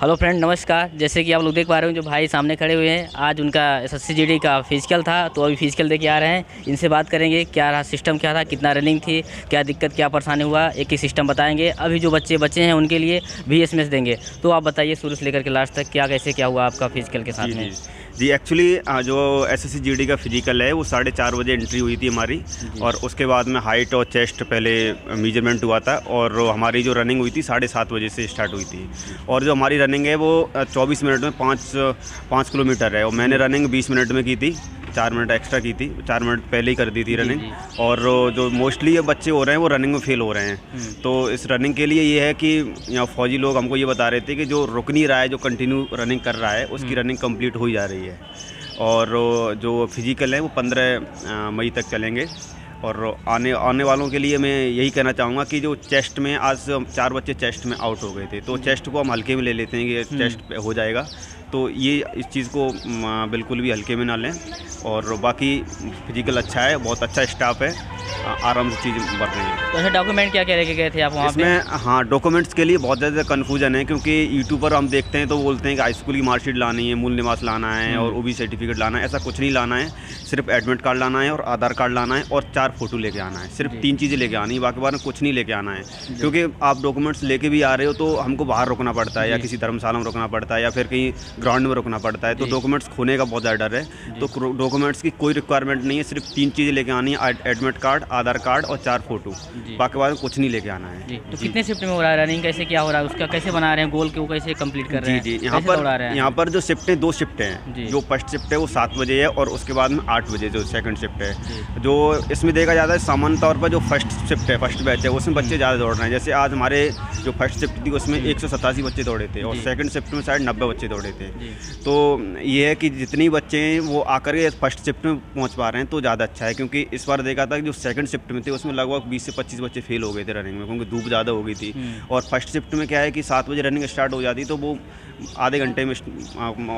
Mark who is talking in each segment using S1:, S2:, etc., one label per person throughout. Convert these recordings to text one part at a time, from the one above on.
S1: Hello friend नमस्कार। जैसे कि आप लोग देख पा रहे हो जो भाई सामने खड़े हुए हैं आज उनका एस एस का फ़िज़िकल था तो अभी फ़िज़िकल दे के आ रहे हैं। इनसे बात करेंगे क्या रहा सिस्टम क्या था कितना रनिंग थी क्या दिक्कत क्या परेशानी हुआ एक ही सिस्टम बताएँगे। अभी जो बच्चे बच्चे हैं उनके लिए भी एसएमएस देंगे। तो आप बताइए शुरू से लेकर के लास्ट तक क्या कैसे क्या हुआ आपका फ़िज़िकल के साथ में?
S2: जी एक्चुअली जो एस एस का फ़िज़िकल है वो साढ़े चार बजे एंट्री हुई थी हमारी और उसके बाद में हाइट और चेस्ट पहले मेज़रमेंट हुआ था और हमारी जो रनिंग हुई थी साढ़े सात बजे से स्टार्ट हुई थी। और जो हमारी रनिंग है वो चौबीस मिनट में पाँच पाँच किलोमीटर है और मैंने रनिंग बीस मिनट में की थी। चार मिनट एक्स्ट्रा की थी चार मिनट पहले ही कर दी थी रनिंग और जो मोस्टली ये बच्चे हो रहे हैं वो रनिंग में फेल हो रहे हैं। हम्म। तो इस रनिंग के लिए ये है कि यहाँ फौजी लोग हमको ये बता रहे थे कि जो रुक नहीं रहा है जो कंटिन्यू रनिंग कर रहा है उसकी रनिंग कंप्लीट कंप्लीट हो जा रही है। और जो फ़िज़िकल है वो पंद्रह मई तक चलेंगे। और आने आने वालों के लिए मैं यही कहना चाहूँगा कि जो चेस्ट में आज चार बच्चे चेस्ट में आउट हो गए थे। तो चेस्ट को हम हल्के में ले लेते हैं कि चेस्ट हम्म। हो जाएगा। तो ये इस चीज़ को बिल्कुल भी हल्के में ना लें। और बाकी फ़िज़िकल अच्छा है बहुत अच्छा स्टाफ है। आराम से चीज़ बढ़ रही है।
S1: तो डॉक्यूमेंट क्या क्या लेके गए थे आप वहाँ
S2: इसमें हाँ डॉक्यूमेंट्स के लिए बहुत ज़्यादा कन्फ्यूज़न है क्योंकि यूट्यूब पर हम देखते हैं तो बोलते हैं कि हाई स्कूल की मार्कशीट लानी है मूल निवास लाना है हम्म। और ओ सर्टिफिकेट लाना है। ऐसा कुछ नहीं लाना है सिर्फ़ एडमिट कार्ड लाना है और आधार कार्ड लाना है और चार फ़ोटो लेके आना है। सिर्फ़ तीन चीज़ें लेके आनी है बाकी बार कुछ नहीं लेके आना है। क्योंकि आप डॉक्यूमेंट्स लेके भी आ रहे हो तो हमको बाहर रुकना पड़ता है या किसी धर्मशाला में रुकना पड़ता है या फिर कहीं ग्राउंड में रुकना पड़ता है तो डॉक्यूमेंट्स खोने का बहुत ज़्यादा डर है। तो डॉक्यूमेंट्स की कोई रिक्वायरमेंट नहीं है सिर्फ़ तीन चीज़ें लेके आनी है एडमिट कार्ड आधार कार्ड और चार फ़ोटो बाकी बार कुछ नहीं लेके आना है।
S1: तो कितने शिफ्ट में हो रहा है? रनिंग कैसे क्या हो रहा है? उसका कैसे बना रहे हैं? गोल को कैसे कंप्लीट कर रहे हैं?
S2: जी। यहाँ पर यहाँ पर जो शिफ्ट है दो शिफ्ट हैं। जो। फ़र्स्ट शिफ्ट है वो सात बजे है और उसके बाद में आठ बजे जो सेकंड शिफ्ट है। जो। इसमें देखा जाता है सामान्य तौर पर जो फ़र्स्ट शिफ्ट है फ़र्स्ट बैच है उसमें बच्चे ज़्यादा दौड़ रहे हैं। जैसे आज हमारे जो फ़र्स्ट शिफ्ट थी उसमें एक सौ सतासी बच्चे दौड़े थे और सेकंड शिफ्ट में शायद नब्बे बच्चे दौड़े थे। तो ये है कि जितनी बच्चे हैं वो आकर के फ़र्स्ट शिफ्ट में पहुँच पा रहे हैं तो ज़्यादा अच्छा है क्योंकि इस बार देखा था कि जो सेकंड शिफ्ट में थे उसमें लगभग बीस से पच्चीस बच्चे फेल हो गए थे रनिंग में क्योंकि धूप ज़्यादा हो गई थी। हम्म। और फ़र्स्ट शिफ्ट में क्या है कि सात बजे रनिंग स्टार्ट हो जाती तो वो आधे घंटे में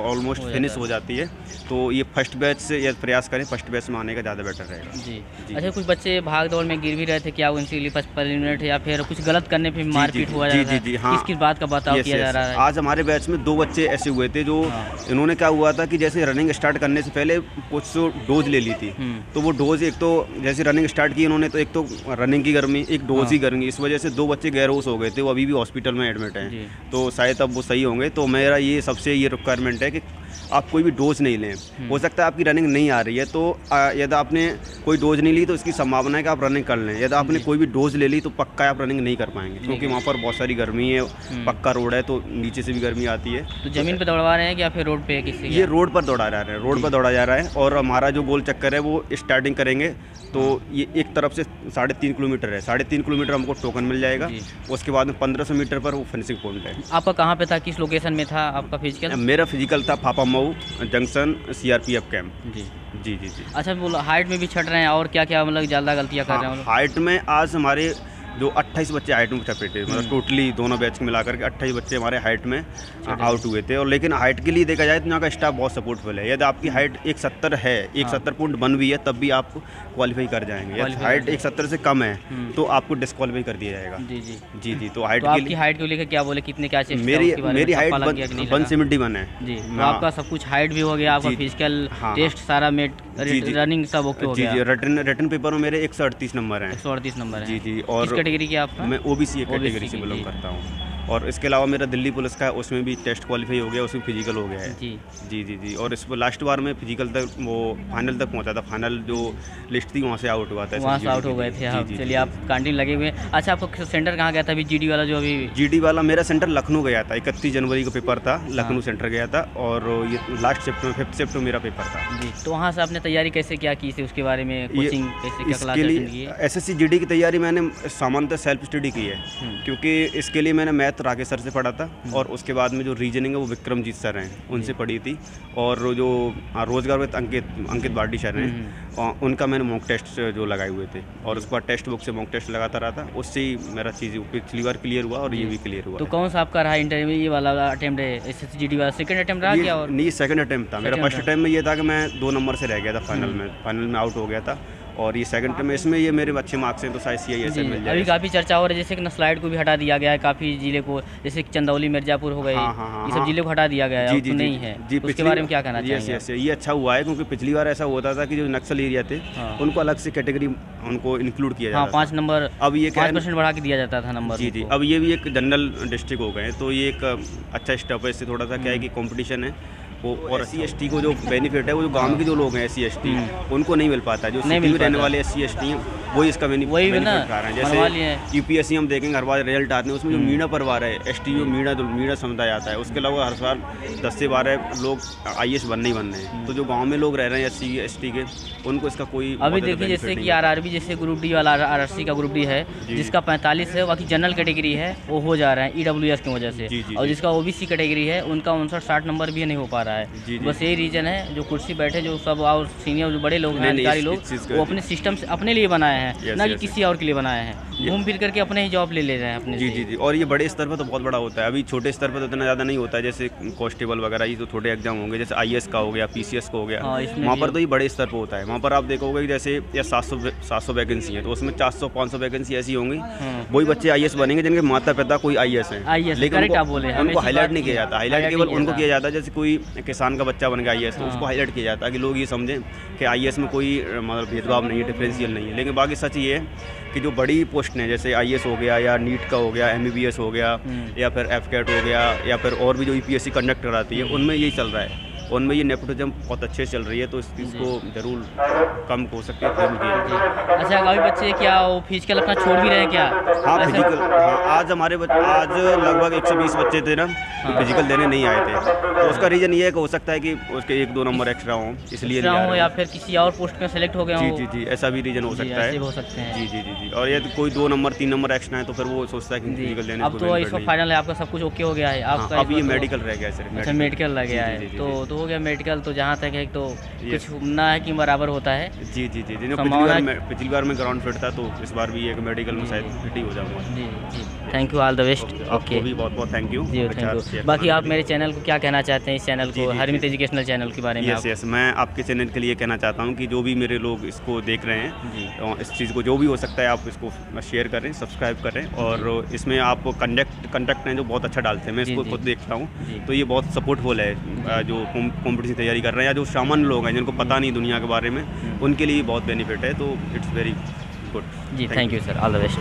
S2: ऑलमोस्ट फिनिश हो जाती है तो ये फ़र्स्ट बैच से यह प्रयास करें फ़र्स्ट बैच में आने का ज़्यादा बेटर रहेगा।
S1: जी, जी। अच्छा कुछ बच्चे भाग दौड़ में गिर भी रहे थे क्या उनके लिए फ़र्स्ट मिनट या फिर कुछ गलत करने पर मारपीट हुआ जी जी जी हाँ। किस बात का बताओ किया जा रहा है?
S2: आज हमारे बैच में दो बच्चे ऐसे हुए थे जो हाँ। इन्होंने क्या हुआ था कि जैसे रनिंग स्टार्ट करने से पहले कुछ डोज ले ली थी। हम्म। तो वो डोज एक तो जैसे रनिंग स्टार्ट की उन्होंने तो एक तो रनिंग की गर्मी एक डोज हाँ। ही गर्मी। इस वजह से दो बच्चे गैर होश हो गए थे वो अभी भी हॉस्पिटल में एडमिट हैं। तो शायद अब वो सही होंगे तो मेरा ये सबसे ये रिक्वायरमेंट है कि आप कोई भी डोज नहीं लें। हम्म। हो सकता है आपकी रनिंग नहीं आ रही है तो यदि आपने कोई डोज नहीं ली तो इसकी संभावना है कि आप रनिंग कर लें। यदि आपने कोई भी डोज ले ली तो पक्का आप रनिंग नहीं कर पाएँगे क्योंकि वहाँ पर बहुत सारी गर्मी है हम्म। पक्का रोड है तो नीचे से भी गर्मी आती है।
S1: तो ज़मीन पर दौड़वा रहे हैं या फिर रोड पे किसी
S2: ये रोड पर दौड़ा जा रहा है रोड पर दौड़ा जा रहा है और हमारा जो गोल चक्कर है वो स्टार्टिंग करेंगे। तो ये एक तरफ़ से साढ़े तीन किलोमीटर है साढ़े तीन किलोमीटर हमको टोकन मिल जाएगा। उसके बाद में पंद्रह सौ मीटर पर वो फिनिशिंग पॉइंट है।
S1: आपका कहाँ पे था किस लोकेशन में था आपका फ़िज़िकल
S2: मेरा फ़िज़िकल था पापा मऊ जंक्शन सीआरपीएफ कैंप जी। जी जी जी।
S1: अच्छा बोलो हाइट में भी छट रहे हैं और क्या क्या मतलब ज़्यादा गलतियाँ कर रहे हैं
S2: हाइट में आज हमारे जो 28 बच्चे हाइट में चपेटे मतलब टोटली हम्म। दोनों बैच मिलाकर के 28 बच्चे हमारे हाइट में आउट हुए थे। और लेकिन हाइट के लिए देखा जाए तो यहाँ का स्टाफ बहुत सपोर्टफुल है। यदि आपकी हाइट एक सत्तर है एक हाँ। सत्तर पॉइंट बन भी है तब भी आप क्वालिफाई कर जाएँगे। यदि हाइट एक सत्तर से कम है हम्म। तो आपको डिस्कालीफाई कर दिया जाएगा। जी जी। जी जी तो हाइट
S1: की हाइट को लेकर क्या बोले? कितने क्या
S2: मेरी मेरी हाइट वन सेवेंटी वन है।
S1: जी तो आपका सब कुछ हाइट भी हो गया आपका फ़िज़िकल टेस्ट सारा मेट रनिंग सब ओके हो गया जी जी
S2: रिटर्न रिटर्न पेपर में मेरे एक सौ अड़तीस नंबर है।
S1: एक सौ अड़तीस नंबर है।
S2: जी जी और
S1: कैटेगरी की आप
S2: मैं ओबीसी कैटेगरी से बिलोंग करता हूँ। और इसके अलावा मेरा दिल्ली पुलिस का उसमें भी टेस्ट क्वालिफाई हो गया उसमें फ़िज़िकल हो गया है। जी। जी जी जी। और इस लास्ट बार में फ़िज़िकल तक वो फाइनल तक पहुँचा था। फाइनल जो लिस्ट थी वहाँ से आउट हुआ था
S1: वहाँ से आउट हो गए थे हाँ। चलिए आप कैंटीन लगे हुए अच्छा आपको सेंटर कहाँ गया था? अभी जी वाला जो अभी
S2: जी वाला मेरा सेंटर लखनऊ गया था। इकतीस जनवरी का पेपर था। लखनऊ सेंटर हाँ। गया था और ये लास्ट शिफ्ट में फिफ्थ शिफ्ट में मेरा पेपर था।
S1: जी। तो वहाँ से आपने तैयारी कैसे क्या की थी उसके बारे में कोचिंग कैसे क्या क्लास
S2: एस एस की तैयारी मैंने सामान्यतः सेल्फ स्टडी की है। हम्म। क्योंकि इसके लिए मैंने मैथ राकेश सर से पढ़ा था हम्म। और उसके बाद में जो रीजनिंग है वो विक्रमजीत सर हैं उनसे पढ़ी थी और जो रोज़गार with Ankit Ankit body sir हैं हम्म। उनका मैंने मॉक टेस्ट जो लगाए हुए थे और उसके बाद टेक्स्ट बुक से मॉक टेस्ट लगाता रहा था उससे ही मेरा चीज़ पिछली बार क्लियर हुआ और ये भी क्लियर हुआ
S1: तो कौन सा आपका रहा इंटरव्यू ये वाला अटेम्प्ट है एस एस वाला सेकंड अटैम्प्ट रहा क्या और
S2: नहीं सेकंड अटेम्प्ट था मेरा फ़र्स्ट अटेम्प्ट में ये था कि मैं दो नंबर से रह गया था फाइनल हम्म। में फाइनल में आउट हो गया था और ये सेकंड टर्म इसमें ये मेरे अच्छे मार्क्स हैं तो शायद सी आई
S1: जी
S2: मिल
S1: अभी
S2: जाए
S1: काफ़ी चर्चा हो रही है जैसे कि स्लाइड को भी हटा दिया गया है काफ़ी ज़िले को जैसे चंदौली मिर्जापुर हो गए
S2: हाँ, हाँ, हाँ,
S1: ये सब
S2: हाँ।
S1: ज़िले को हटा दिया गया है अब तो नहीं है।
S2: जी
S1: उसके बारे में क्या कहना
S2: यस
S1: चाहेंगे
S2: यस ये अच्छा हुआ है क्योंकि पिछली बार ऐसा होता था कि जो नक्सल एरिया थे
S1: हाँ।
S2: उनको अलग से कैटेगरी उनको इंक्लूड किया
S1: हाँ
S2: जाता
S1: पाँच नंबर
S2: अब ये
S1: पाँच परसेंट बढ़ा के दिया जाता था नंबर
S2: जी जी अब ये भी एक जनरल डिस्ट्रिक्ट हो गए तो ये एक अच्छा स्टेप है इससे थोड़ा सा क्या है कि कंपटीशन है। वो और एस सी को जो बेनिफिट है वो जो गाँव के जो लोग हैं एस सी उनको नहीं मिल पाता जो
S1: हम्म। नहीं
S2: सिटी में रहने वाले एस सी एस टी हैं वही इसका बेनिफिट
S1: वही
S2: उठा रहे हैं। जैसे यूपीएससी हम देखेंगे हर बार रिज़ल्ट आते हैं उसमें
S1: हम्म।
S2: जो मीणा परिवार है एस टी मीणा जो मीणा समुदाय आता है उसके अलावा हर साल दस से बारह लोग आई एस बनने ही बन रहे हैं तो जो गाँव में लोग रह रहे हैं एस सी एस टी के उनको इसका कोई
S1: अभी देखिए जैसे कि
S2: आर है।
S1: आरआरबी जैसे ग्रुप डी वाला आर आर सी का ग्रुप डी है जिसका 45 है बाकी जनरल कैटेगरी है वो हो जा रहा है ई डब्ल्यू एस की वजह से और जिसका ओ बी सी कैटेगरी है उनका उनसठ साठ नंबर भी नहीं हो पा रहा है।
S2: जी, जी।
S1: बस यही रीजन है जो कुर्सी बैठे जो सब और सीनियर जो बड़े लोग हैं अधिकारी लोग वो अपने सिस्टम से अपने लिए बनाए हैं ना कि किसी और के लिए बनाए हैं। घूम फिर करके अपने ही जॉब ले ले रहे हैं अपने
S2: जी जी जी। और ये बड़े स्तर पर तो बहुत बड़ा होता है। अभी छोटे स्तर पर तो इतना ज़्यादा नहीं होता है जैसे कॉन्स्टेबल वगैरह ये तो छोटे एग्ज़ाम होंगे जैसे आई का हो गया पीसीएस का हो गया।
S1: हाँ,
S2: वहाँ पर तो ये बड़े स्तर पर होता है। वहाँ पर आप देखोगे जैसे या सात सौ सात सौ वैकेंसी है तो उसमें चार सौ पाँच सौ वैकेंसी ऐसी होंगी।
S1: हाँ।
S2: वही बच्चे आई बनेंगे जिनके माता पिता कोई आई एस है। लेकिन उनको- हाईलाइट नहीं किया जाता। हाईलाइट केवल उनको
S1: किया
S2: जाता है जैसे कोई किसान का बच्चा बन गया आई तो उसको हाईलाइट किया जाता है कि लोग ये समझें कि आई में कोई मतलब भेदभाव नहीं है डिफ्रेंशियल नहीं है। लेकिन बाकी सच ये है कि जो बड़ी पोस्ट हैं जैसे आई हो गया या नीट का हो गया एम हो गया
S1: हम्म।
S2: या फिर एफ़ हो गया या फिर और भी जो यू कंडक्ट कराती है उनमें यही चल रहा है। उनमें ये नेपोटिज्म बहुत अच्छे से चल रही है तो इस चीज़ को ज़रूर कम हो सकती है
S1: अच्छा अभी बच्चे क्या वो फ़िज़िकल अपना छोड़ भी रहे हैं क्या?
S2: हाँ फ़िज़िकल हाँ आज हमारे आज लगभग 120 बच्चे थे ना
S1: हाँ।
S2: फ़िज़िकल देने नहीं आए थे। तो उसका रीज़न ये है कि हो सकता है कि उसके एक दो नंबर एक्स्ट्रा हों इसलिए
S1: हो
S2: रहे
S1: या फिर किसी और पोस्ट में सेलेक्ट हो गया
S2: जी जी जी ऐसा भी रीज़न हो सकता है।
S1: हो सकते हैं।
S2: जी जी जी जी और ये तो कोई दो नंबर तीन नंबर एक्स्ट्रा है तो फिर वो सोचता है कि फ़िज़िकल देने
S1: अब तो इसका फाइनल है आपका सब कुछ ओके हो गया है।
S2: हाँ,
S1: आपका
S2: अब ये
S1: तो-
S2: मेडिकल रह गया
S1: अच्छा मेडिकल लग गया है। तो तो हो गया मेडिकल तो जहाँ तक है तो कुछ ना है कि बराबर होता है।
S2: जी जी जी जी। पिछली बार में पिछली बार में ग्राउंड फिट था तो इस बार भी एक मेडिकल में शायद फिट ही हो जाऊँगा।
S1: जी जी। Thank you all the best okay
S2: भी बहुत बहुत थैंक यू
S1: जी थैंक यू बाकी आप मेरे चैनल को क्या कहना चाहते हैं इस चैनल को? हरमित एजुकेशनल चैनल के बारे में
S2: यस यस मैं आपके चैनल के लिए कहना चाहता हूँ कि जो भी मेरे लोग इसको देख रहे हैं इस चीज़ को जो भी हो सकता है आप इसको शेयर करें सब्सक्राइब करें और इसमें आप कंडक्ट कंडक्ट हैं जो बहुत अच्छा डालते हैं। मैं इसको खुद देखता हूँ। तो ये बहुत सपोर्टफुल है जो। कॉम्पिटिशन की तैयारी कर रहे हैं या जो सामान्य लोग हैं जिनको पता नहीं दुनिया के बारे में
S1: हम्म।
S2: उनके लिए बहुत बेनिफिट है तो it's very good
S1: ji thank you sir all the best